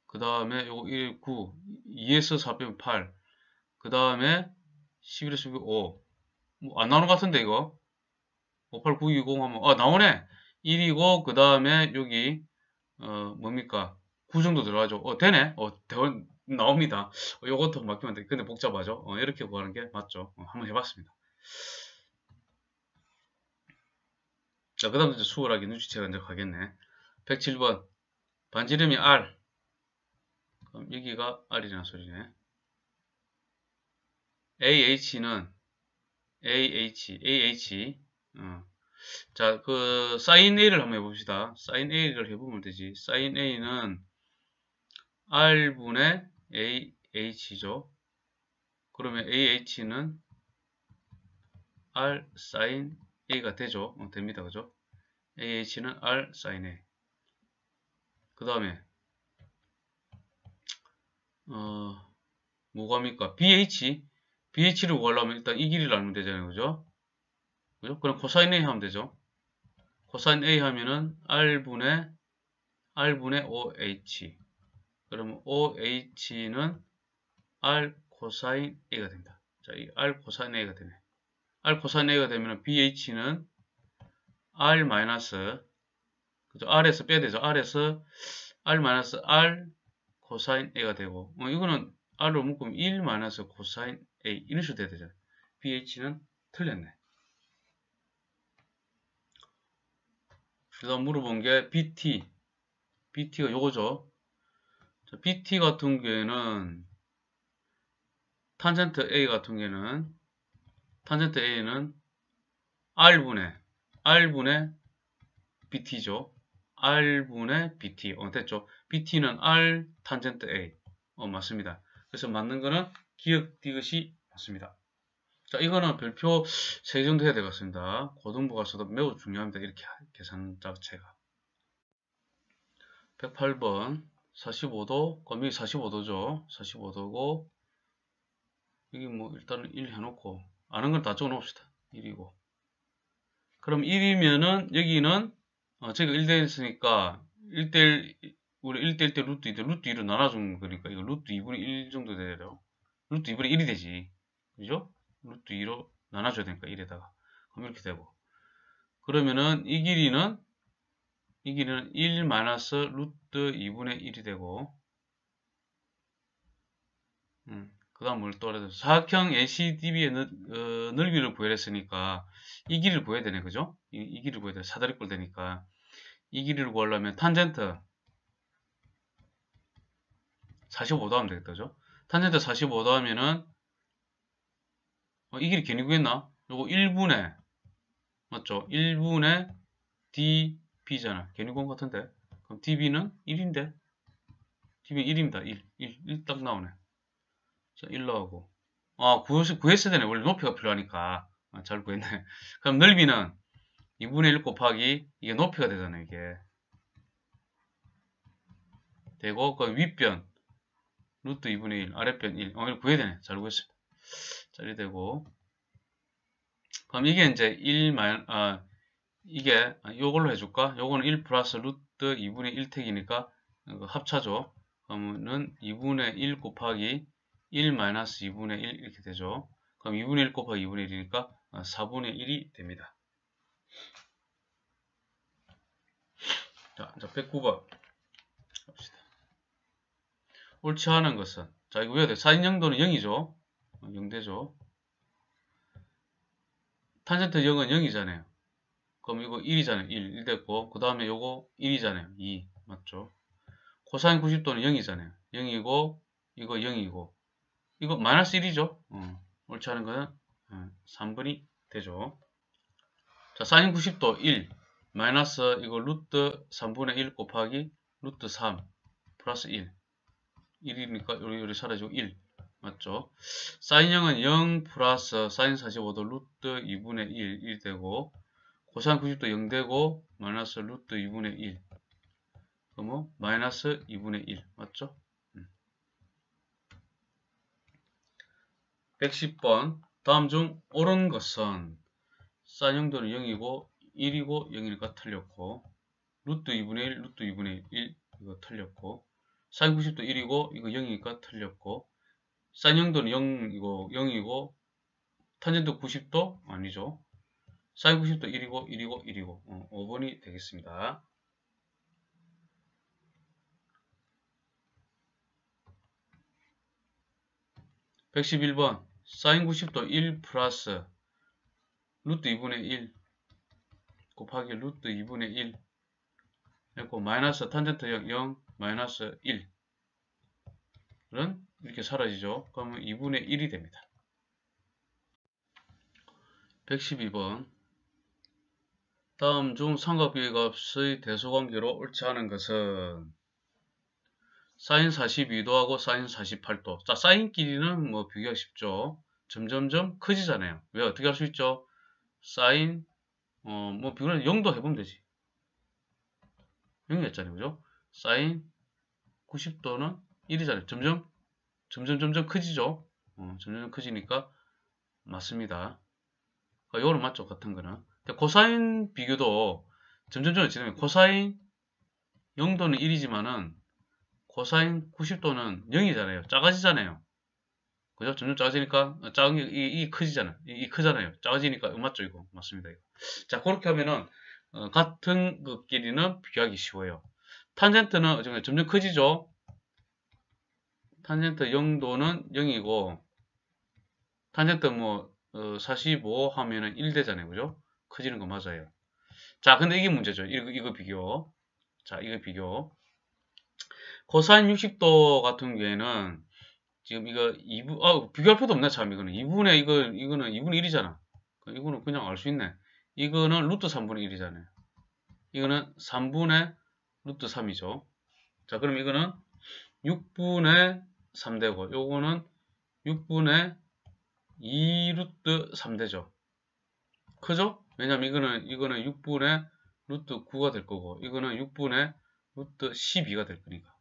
그 다음에 요거 1, 9. 2에서 4 빼면 8. 그 다음에 11에서 5. 뭐 안 나오는 것 같은데, 이거. 5, 8, 9, 2, 0 하면, 아, 나오네. 1이고, 그 다음에 여기, 어, 뭡니까? 9 정도 들어가죠. 어, 되네. 어, 대원, 나옵니다. 어, 요것도 맡기면 돼. 근데 복잡하죠. 어, 이렇게 구하는 게 맞죠. 어, 한번 해봤습니다. 자, 그 다음 이제 수월하게 눈치채가 이제 가겠네. 107번. 반지름이 R. 그럼 여기가 R이라는 소리네. AH는 AH, AH. 어. 자, 그 사인 A를 한번 해봅시다. 사인 A를 해보면 되지. 사인 A는 R분의 AH죠. 그러면 AH는 R 사인 A가 되죠. 어, 됩니다. 그죠? AH는 R 사인 A. 그 다음에 어 뭐가입니까? BH BH를 구하려면 일단 이 길이를 알면 되잖아요. 그죠? 그죠? 그럼 코사인 A 하면 되죠. 코사인 A 하면은 R분의 R분의 OH 그러면 OH는 R 코사인 A가 됩니다. 자, 이 R 코사인 A가 되네. R 코사인 A가 되면 BH는 R 마이너스 그죠? R에서 빼야 되죠. R에서 R 마이너스 R 코사인 A가 되고 어, 이거는 R로 묶으면 1 마이너스 코사인 A 이런 식으로 돼야 되잖아요. BH는 틀렸네. 그 다음 물어본 게 BT BT가 요거죠. 자, BT 같은 경우에는 탄젠트 A 같은 경우에는 탄젠트 A는 R분의 R분의 BT죠. R분의 BT. 어, 됐죠? BT는 R 탄젠트 A. 어, 맞습니다. 그래서 맞는 거는 기억 디귿이 맞습니다. 자, 이거는 별표 3 정도 해야 되겠습니다. 고등부 가서도 매우 중요합니다. 이렇게 계산 자체가. 108번 45도, 검이 45도죠. 45도고 여기 뭐 일단은 1 해놓고 아는 건 다 적어놓읍시다. 1이고 그럼 1이면은 여기는 어, 제가 1대1 했으니까 1대1 우리 1대1 때 루트 2대 루트 2로 나눠준 거니까 이거 루트 2분의 1 정도 돼요. 루트 2분의 1이 되지. 그죠? 루트 2로 나눠줘야 되니까 1에다가. 그럼 이렇게 되고. 그러면은 이 길이는 이 길이는 1 마이너스 루트 2분의 1이 되고 음, 그 다음 뭘또 하려 사각형 ACDB의 넓, 어, 넓이를 구해냈으니까 이 길이를 구해야 되네 그죠? 이, 이 길이를 구해야 돼 사다리꼴 되니까 이 길이를 구하려면 탄젠트 45도 하면 되겠다 그죠? 탄젠트 45도 하면은 어, 이 길이 괜히 구했나? 요거 1분의 맞죠? 1분의 구한 것 같은데. 그럼 db는 1인데? Db는 1입니다. 1, 1, 1 딱 나오네. 자 1 나오고. 아 구했, 구했어야 되네. 원래 높이가 필요하니까. 아, 잘 구했네. [laughs] 그럼 넓이는 2분의 1 곱하기 이게 높이가 되잖아요 이게. 되고 그 윗변. 루트 2분의 1 아랫변 1 어, 이걸 구해야 되네. 잘 구했습니다. 자 이렇게 되고. 그럼 이게 이제 1 마이, 아, 이게 요걸로 해줄까? 요거는 1 플러스 루트 2분의 1택이니까 합차죠. 그러면은 2분의 1 곱하기 1 마이너스 2분의 1 이렇게 되죠. 그럼 2분의 1 곱하기 2분의 1이니까 4분의 1이 됩니다. 자, 자 109번 합시다. 옳지 않은 것은 자 이거 외워야 돼. 사인 영도는 0이죠. 0 되죠. 탄젠트 0은 0이잖아요. 그럼 이거 1이잖아요. 1, 1 됐고 그 다음에 요거 1이잖아요. 2 맞죠? 코사인 90도는 0이잖아요. 0이고 이거 0이고 이거 마이너스 1이죠. 어, 옳지 않은 거는 어, 3분이 되죠. 자 사인 90도 1 마이너스 이거 루트 3분의 1 곱하기 루트 3 플러스 1 1이니까 요리 요리 사라지고 1 맞죠? 사인 0은 0 플러스 사인 45도 루트 2분의 1 1 되고 코사인 90도 0 되고 마이너스 루트 2분의 1 그러면 마이너스 2분의 1 맞죠? 110번. 다음 중 옳은 것은 사인형도는 0이고 1이고 0이니까 틀렸고 루트 2분의 1 루트 2분의 1 이거 틀렸고 사인 90도 1이고 이거 0이니까 틀렸고 사인 형도는 0이고 0이고 탄젠트 90도 아니죠 사인 90도 1이고 1이고 1이고 어, 5번이 되겠습니다. (111번) 사인 90도 1 플러스 루트 2분의 1 곱하기 루트 2분의 1 했고 마이너스 탄젠트 0, 0 마이너스 1은 이렇게 사라지죠. 그러면 2분의 1이 됩니다. 112번 다음 중 삼각비의 값의 대소관계로 옳지 않은 것은 사인 42도하고 사인 48도 자 사인 끼리는 뭐 비교가 쉽죠. 점점점 커지잖아요. 왜 어떻게 할 수 있죠? 사인 어 뭐 비교는 0도 해보면 되지. 0이었잖아요. 그죠? 사인 90도는 1이잖아요. 점점 점점 점점 커지죠. 어, 점점 커지니까 맞습니다. 아, 이거는 맞죠. 같은 거는. 코사인 비교도 점점점 지나면 코사인 0도는 1이지만은 코사인 90도는 0이잖아요. 작아지잖아요. 그죠? 점점 작아지니까 작은 게 이, 이 커지잖아. 이, 이 크잖아요. 작아지니까 맞죠 이거 맞습니다. 이거. 자 그렇게 하면은 어, 같은 것끼리는 비교하기 쉬워요. 탄젠트는 점점 커지죠. 탄젠트 0도는 0이고 탄젠트 뭐 어, 45 하면은 1 되잖아요. 그죠? 커지는 거 맞아요. 자, 근데 이게 문제죠. 이거, 이거 비교. 자, 이거 비교. 코사인 60도 같은 경우에는 지금 이거 2분, 아, 비교할 필요도 없네, 참, 이거는. 2분의, 이거, 이거는 2분의 1이잖아. 이거는 그냥 알 수 있네. 이거는 루트 3분의 1이잖아요. 이거는 3분의 루트 3이죠. 자, 그럼 이거는 6분의 3 되고, 요거는 6분의 2루트 3 되죠. 크죠? 왜냐면 이거는 이거는 6분의 루트 9가 될 거고 이거는 6분의 루트 12가 될 거니까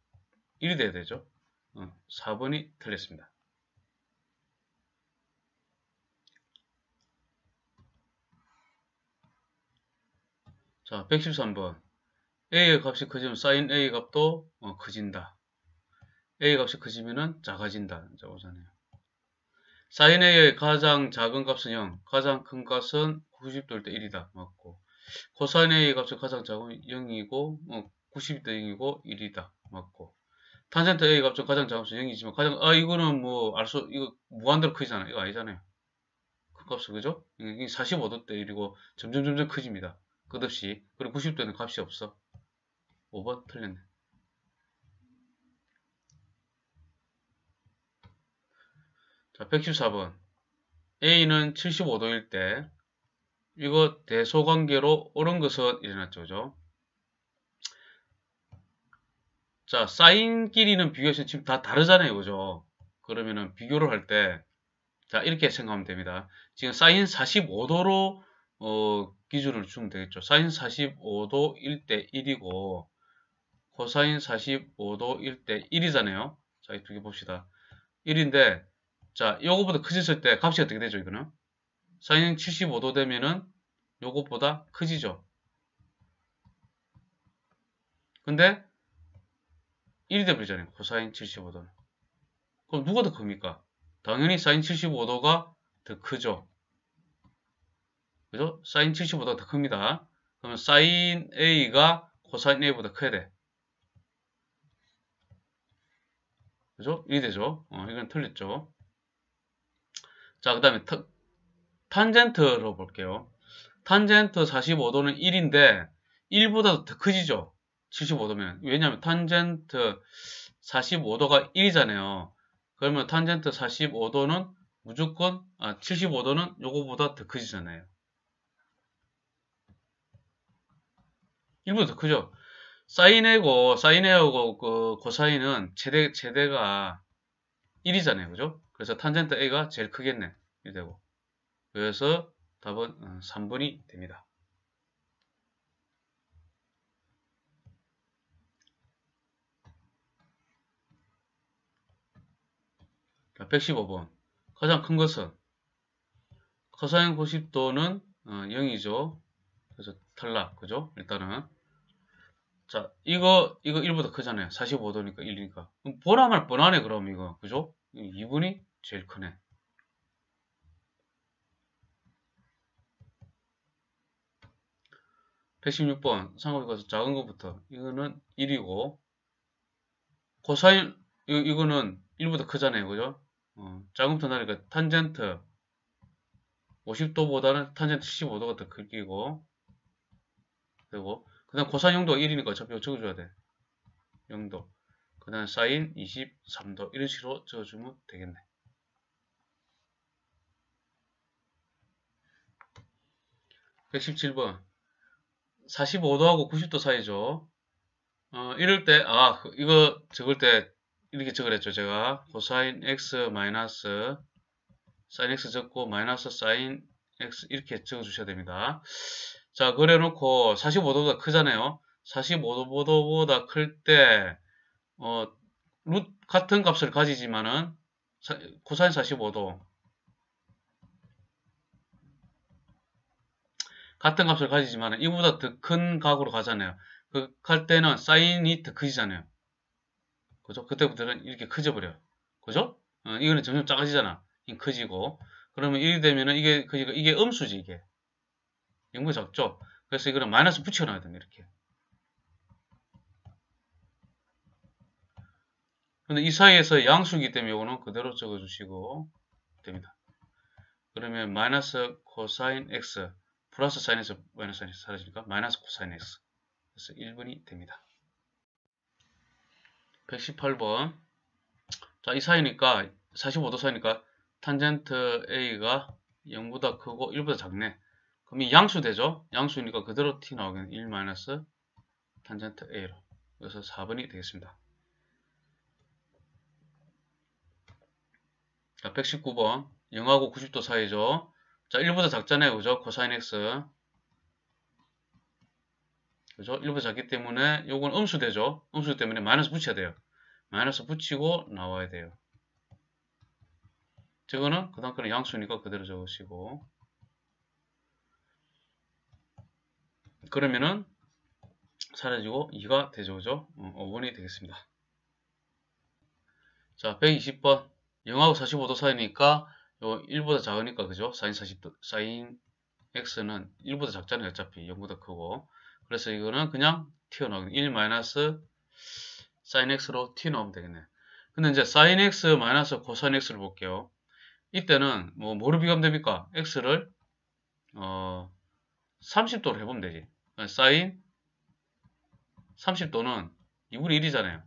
1이 돼야 되죠. 어, 4번이 틀렸습니다. 자, 113번. A의 값이 커지면 사인 A 값도 어, 커진다. A 값이 커지면 작아진다. 자, 오잖아요. 사인 A의 가장 작은 값은 0, 가장 큰 값은 90도일 때 1이다. 맞고. 코사인 A 값이 가장 작은 0이고, 어, 90도 0이고 1이다. 맞고. 탄젠트 A 값은 가장 작은 값은 0이지만, 가장, 아, 이거는 뭐, 알 수, 이거 무한대로 크잖아요. 이거 아니잖아요. 큰 값은, 그죠? 이게 45도 때 1이고, 점점 점점 커집니다. 끝없이. 그리고 90도에는 값이 없어. 5번 틀렸네. 자, 114번. A는 75도일 때 이거 대소관계로 옳은 것은 일어났죠. 그죠? 자, 사인끼리는 비교해서 지금 다 다르잖아요. 그죠? 그러면은 비교를 할 때, 자, 이렇게 생각하면 됩니다. 지금 사인 45도로, 어, 기준을 주면 되겠죠. 사인 45도일 때 1이고, 코사인 45도일 때 1이잖아요. 자, 이 두 개 봅시다. 1인데, 자, 요거보다 커졌을 때 값이 어떻게 되죠, 이거는? 사인 75도 되면은 요것보다 크지죠. 근데 1이 되버리잖아요. 코사인 75도는. 그럼 누가 더 큽니까? 당연히 사인 75도가 더 크죠. 그죠? 사인 75도가 더 큽니다. 그러면 사인 A가 코사인 A보다 커야 돼. 그죠? 이 되죠? 어, 이건 틀렸죠. 자, 그 다음에 탄젠트로 볼게요. 탄젠트 45도는 1인데 1보다 더 크지죠? 75도면. 왜냐하면 탄젠트 45도가 1이잖아요. 그러면 탄젠트 45도는 무조건 아 75도는 요거보다 더 크지잖아요. 1보다 더 크죠. 사인하고 사인하고 그 코사인은 최대 최대가 1이잖아요. 그죠? 그래서 탄젠트 A가 제일 크겠네. 이 되고. 그래서 답은 3번이 어, 됩니다. 115번. 가장 큰 것은 코사인 90도는 어, 0이죠. 그래서 탈락. 그죠? 일단은. 자, 이거, 이거 1보다 크잖아요. 45도니까 1이니까. 보라말 뻔하네, 그럼 이거. 그죠? 2분이 제일 크네. 116번 상호비 가서 작은 것부터. 이거는 1이고 코사인 이거, 이거는 1보다 크잖아요. 그죠? 어, 작음부터 나니까 탄젠트 50도보다는 탄젠트 75도가 더 크기고. 그리고 그 다음 코사인 0도가 1이니까 어차피 적어줘야 돼. 0도. 그 다음 사인 23도. 이런 식으로 적어주면 되겠네. 117번 45도하고 90도 사이죠 어, 이럴 때, 아, 이거 적을 때 이렇게 적으랬죠. 제가 코사인 x 마이너스 사인 x 적고 마이너스 사인 x 이렇게 적어 주셔야 됩니다. 자 그래놓고 45도보다 크잖아요. 45도보다 클 때 어, 룻 같은 값을 가지지만은 코사인 45도 같은 값을 가지지만은 이보다 더 큰 각으로 가잖아요. 그 갈 때는 사인이 더 크지잖아요. 그죠? 그때부터는 이렇게 커져버려요. 그죠? 어, 이거는 점점 작아지잖아. 커지고. 그러면 이렇게 되면은 이게, 그러니까 이게 음수지, 이게. 0보 작죠? 그래서 이거는 마이너스 붙여놔야 됩니다, 이렇게. 근데 이 사이에서 양수이기 때문에 이거는 그대로 적어주시고 됩니다. 그러면 마이너스 코사인 x 플러스 사인 x 마이너스 사인 x 사라지니까 마이너스 코사인 x. 그래서 1번이 됩니다. 118번. 자 이 사이니까 45도 사이니까 탄젠트 A가 0보다 크고 1보다 작네. 그럼 이 양수 되죠? 양수니까 그대로 튀어나오겠네. 1 마이너스 탄젠트 A로. 그래서 4번이 되겠습니다. 자 119번. 0하고 90도 사이죠 자 1보다 작잖아요 그죠 코사인 X 그죠? 1보다 작기 때문에 요건 음수 되죠? 음수 때문에 마이너스 붙여야 돼요. 마이너스 붙이고 나와야 돼요. 저거는 그 다음 거는 양수니까 그대로 적으시고 그러면은 사라지고 2가 되죠. 그죠? 5번이 어, 되겠습니다. 자, 120번 0하고 45도 사이니까 요 1보다 작으니까 그죠? 사인 40도 사인 x는 1보다 작잖아요. 어차피 0보다 크고 그래서 이거는 그냥 튀어나오겠네. 1 마이너스 sin x로 튀어나오면 되겠네. 근데 이제 sin x 마이너스 코사인 x를 볼게요. 이때는 뭐 뭐로 비교하면 됩니까? x를 어 30도로 해보면 되지. sin 30도는 2분의 1이잖아요.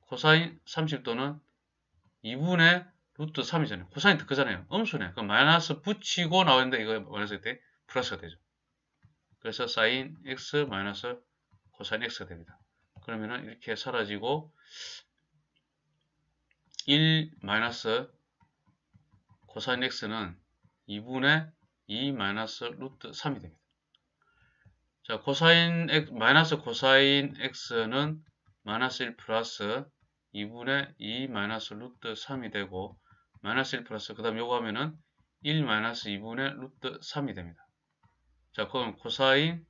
코사인 30도는 2분의 루트 3이잖아요. 코사인 더 크잖아요. 음수네. 그럼 마이너스 붙이고 나오는데 이거 마이너스 때 플러스가 되죠. 그래서 사인 x 마이너스 코사인 x가 됩니다. 그러면은 이렇게 사라지고 1 마이너스 코사인 x는 2분의 2 마이너스 루트 3이 됩니다. 자, 코사인 x, 마이너스 코사인 x는 마이너스 1 플러스 2분의 2 마이너스 루트 3이 되고 마이너스 1 플러스 그 다음 요거 하면은 1-2분의 루트 3이 됩니다. 자, 그럼 코사인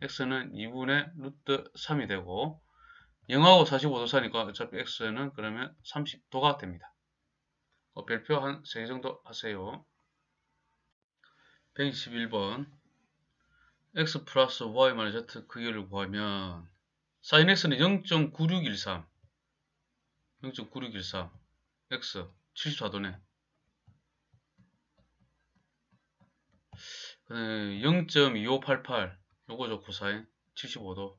x는 2분의 루트 3이 되고 0하고 45도 사이니까 어차피 x는 그러면 30도가 됩니다. 어, 별표 한 3개 정도 하세요. 121번 x 플러스 y 마이너스 z 크기를 구하면 sin x는 0.9613 0.9613 x 74도네. 0.2588 요거죠 코사인 75도.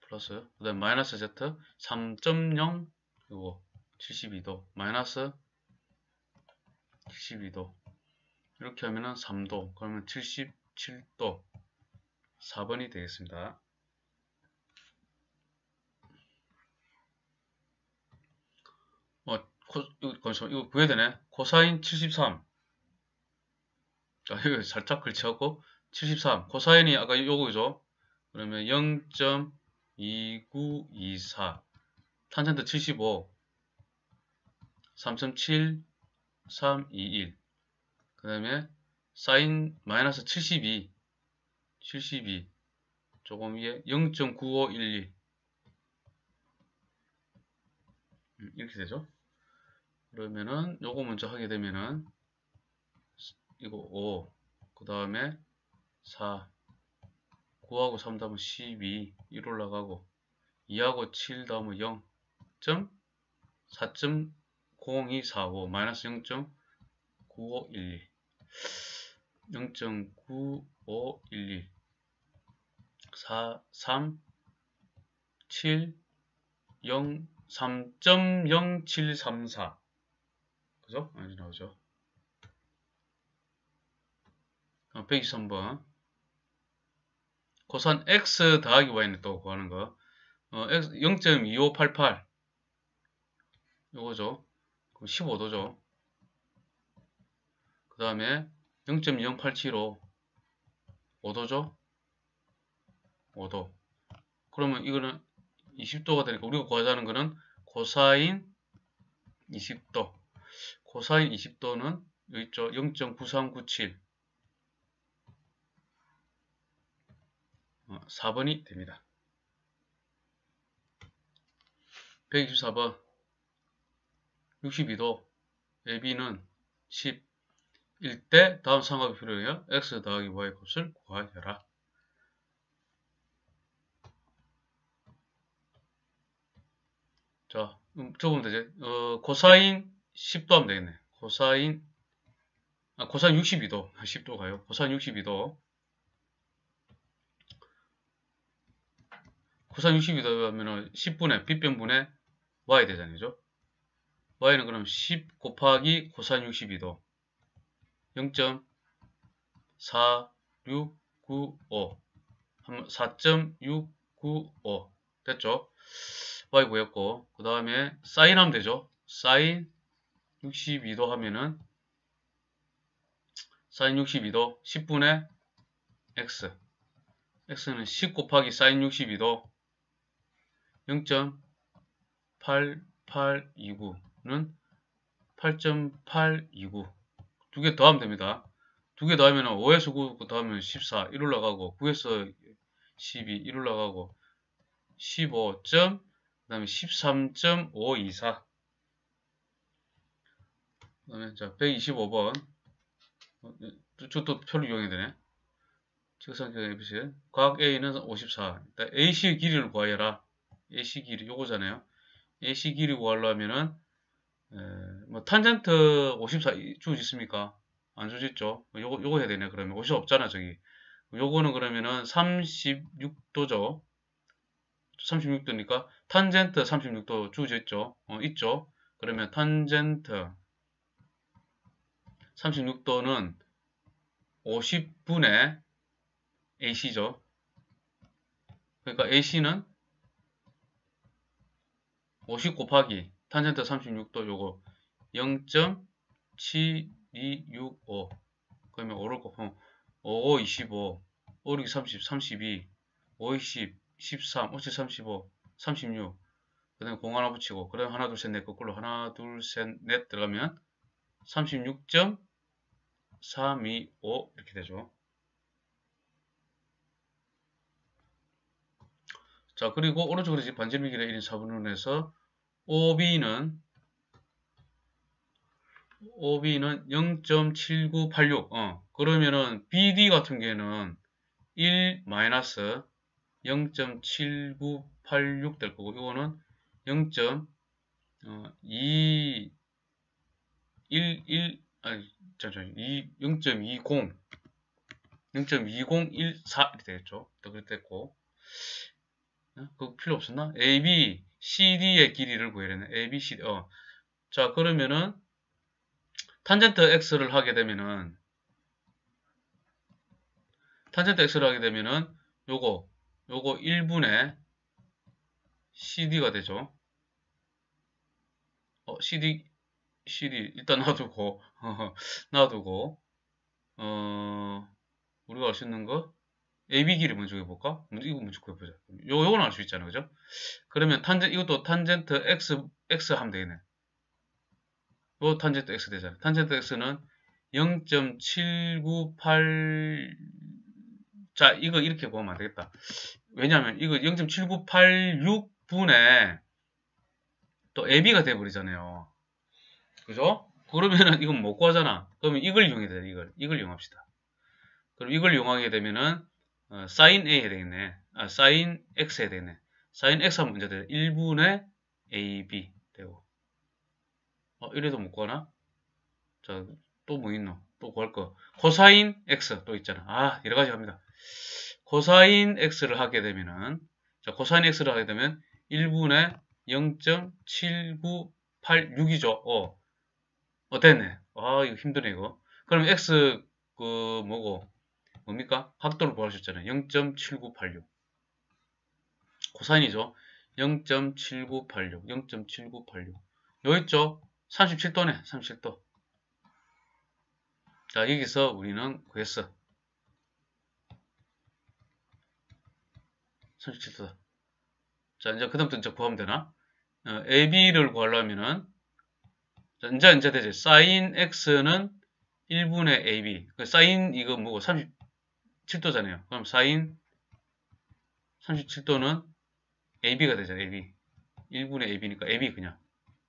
플러스 그 다음 마이너스 z 3.0 요거 72도. 마이너스 72도. 이렇게 하면은 3도. 그러면 77도 4번이 되겠습니다 어, 코, 이거, 이거 구해야 되네. 코사인 73 자, 이거 살짝 걸치하고 73 코사인이 아까 요거죠? 그러면 0.2924 탄젠트 75 3.7321 그 다음에 사인 마이너스 72 72 조금 위에 0.9512 음, 이렇게 되죠 그러면은 요거 먼저 하게 되면은 이거 5, 그 다음에 4, 9하고 3 다음은 12, 1 올라가고 2하고 7 다음은 0, 4.0245 마이너스 0.9512 0.9512 4, 3, 7, 0, 3.0734 그죠? 아니 나오죠. 123번. 고산 x 더하기 y는 또 구하는 거. 어, 0.2588 요거죠. 그럼 15도죠. 그 다음에 0.087로 5도죠? 5도. 그러면 이거는 20도가 되니까 우리가 구하자는 거는 코사인 20도 코사인 20도는 여기 있죠 0.9397 4번이 어, 됩니다. 124번 62도 AB는 10일 때 다음 삼각이 필요해요. x 더하기 y 값을 구하여라. 자, 음, 적으면 되죠. 어, 코사인 10도 하면 되겠네. 코사인 아, 코사인 62도 10도 [laughs] 가요. 코사인 62도 코사인 62도 하면은 10분의 빗변분의 y 되잖아요. y는 그럼 10 곱하기 코사인 62도 0.4695 4.695 됐죠? y 구했고 그 다음에 사인 하면 되죠? 사인 62도 하면은 사인 62도 10분의 x x는 10 곱하기 사인 62도 0.8829는 8.829 두 개 더하면 됩니다. 두 개 더하면 5에서 9 더하면 14 1 올라가고 9에서 12 1 올라가고 15. 점, 그 다음에 13.524 그 다음에 자 125번 저또 어, 표를 이용해야 되네 직선적 ABC 각 A는 54 AC 길이를 구하여라 AC 길이 요거잖아요. AC 길이 구하려면은 에, 뭐 탄젠트 54 주어지 있습니까? 안 주어지 있죠. 요거 요거 해야 되네. 그러면 50 없잖아, 저기. 요거는 그러면은 36도죠. 36도니까 탄젠트 36도 주어져 있죠. 어, 있죠. 그러면 탄젠트 36도는 50분의 AC죠. 그러니까 AC는 50 곱하기 탄젠트 36도 요거 0.7265 그러면 5를 곱하면 5, 5, 25 5, 6, 30, 32 5, 20, 13, 5, 7, 35 36 그 다음에 공 하나 붙이고 그 다음에 하나 둘 셋 넷 거꾸로 하나 둘 셋 넷 들어가면 36.325 이렇게 되죠. 자 그리고 오른쪽으로 이제 반지름 길의 1인 4분의 1에서 OB는 OB는 0.7986 어, 그러면은 BD 같은 경우에는 1 마이너스 0.7986 될 거고 이거는 0. 어, 2 1 1 아니 0.20 0.2014 이렇게 되겠죠. 그렇게 됐고 어? 그거 필요 없었나? AB CD의 길이를 구해야 되네. AB CD 어. 자 그러면은 탄젠트 x를 하게 되면은 탄젠트 x를 하게 되면은 요거 요거 1분의 CD가 되죠. 어, CD CD 일단 놔두고 [laughs] 놔두고 어 우리가 알 수 있는 거 AB 길이 먼저 해볼까? 이거 먼저 구해보자. 요, 요건 알 수 있잖아. 그죠? 그러면 탄젠, 이것도 탄젠트 X, X 하면 되겠네. 요 탄젠트 X 되잖아. 탄젠트 X는 0.798, 자, 이거 이렇게 보면 안 되겠다. 왜냐면 이거 0.7986분의 또 AB가 돼버리잖아요. 그죠? 그러면은 이건 못 구하잖아. 그러면 이걸 이용해야 돼, 이걸. 이걸 이용합시다. 그럼 이걸 이용하게 되면은 어, sin A 해야 되겠네. 아, sin X 해야 되겠네. sin X 하면 문제 돼. 1분의 AB 되고. 어, 이래도 못 구하나? 자, 또 뭐 있노? 또 구할 거. 코사인 X 또 있잖아. 아, 여러 가지 합니다. 코사인 X를 하게 되면은, 자, 코사인 X를 하게 되면 1분의 0.7986이죠. 어. 어, 됐네. 아, 이거 힘드네, 이거. 그럼 X, 그, 뭐고, 뭡니까? 각도를 구하셨잖아요. 0.7986. 코사인이죠. 0.7986. 0.7986. 여기 있죠? 37도네. 37도. 자, 여기서 우리는 구했어. 37도다. 자, 이제 그 다음부터 이제 구하면 되나? 어, AB를 구하려면은 자, 이제 이제 되지. sin x는 1분의 AB. 그 sin 이거 뭐고 30 7도잖아요. 그럼 사인 37도는 AB가 되잖아요. AB. 1분의 AB니까 AB 그냥.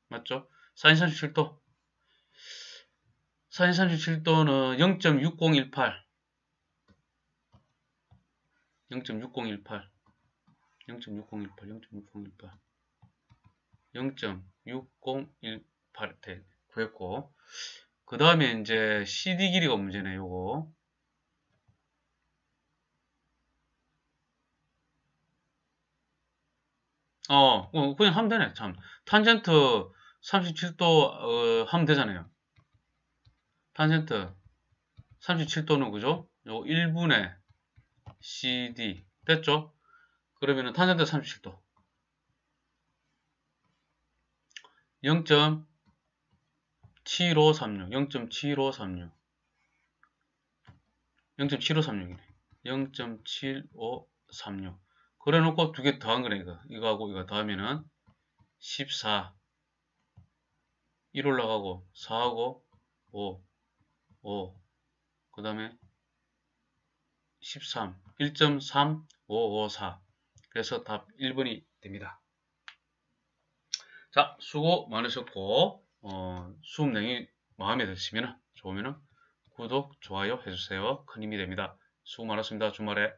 맞죠? 사인 37도. 사인 37도는 0.6018. 0.6018. 0.6018. 0.6018. 0.6018 구했고 그 다음에 이제 CD 길이가 문제네 요거 어, 어, 그냥 하면 되네, 참. 탄젠트 37도, 어, 하면 되잖아요. 탄젠트 37도는 그죠? 요 1분의 CD. 됐죠? 그러면은 탄젠트 37도. 0.7536, 0.7536. 0.7536이네. 0.7536. 그래 놓고 두 개 더한 거네 이거. 이거하고 이거 더하면은 14 1 올라가고 4하고 5 5 그 다음에 13 1.3554 그래서 답 1번이 됩니다. 자 수고 많으셨고 어, 수업 내용이 마음에 드시면 좋으면 구독 좋아요 해주세요. 큰 힘이 됩니다. 수고 많았습니다. 주말에